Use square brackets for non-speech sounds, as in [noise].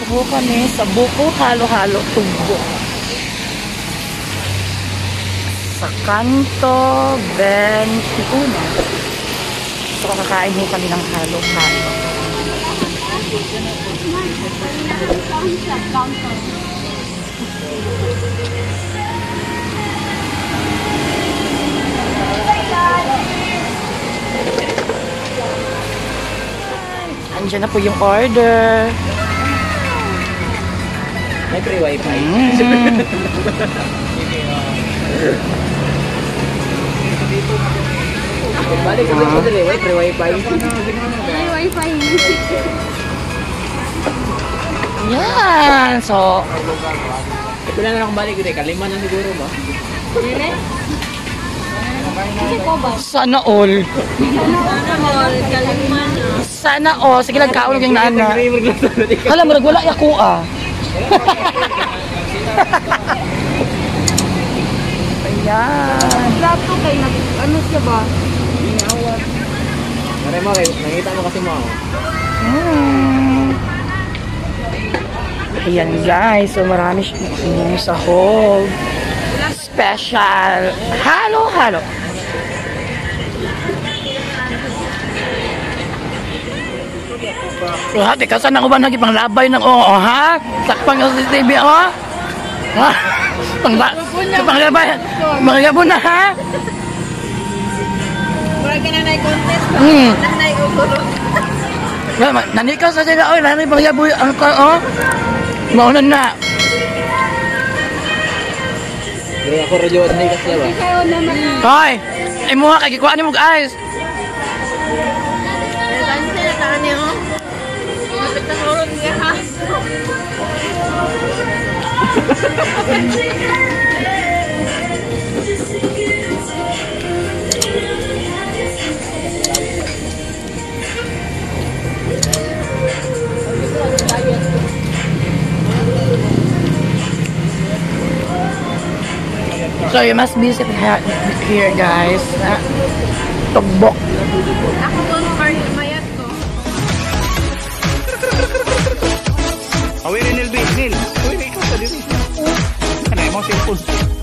ho kami sa buko halo-halo tubo. Sa kanto 21. So kakain ho kami ng halo-halo. Andiyan na po yung order. May free wifi. Mm. Balik sa sa dali, may free wifi. May wifi. [laughs] Yan. So, na lang balik dito, kalima na siguro ba? Kasi ko ba? sana all. All, kalima na. Sana all. Sige lang kaulog yung nana. Hala, marag wala ya ko ah. Ayan. Plato kay nag, ano siya ba? Mare mo kay nakita mo kasi mo. Mm. Ayan guys, so marami siyang sa hog. Special. Halo, halo. So ha, teka, saan ako ba nagipang labay ng oo, ha? Sakpang yung CCTV, oh? Ha? Pang ba? Pang labay? Mga yabo na, ha? Mura ka na na-contest. Hmm. Nanay. Wala, ma- nanikaw sa sila, oy, lari pang yabo, ang ka, oh? Maunan na. Pero ako radyo hindi kasi ba. Hoy! Ay mo kay gikuha ni mo guys. Natansin na taan niya, oh. So you must visit here guys. Tugbok. periodismo, tenemos.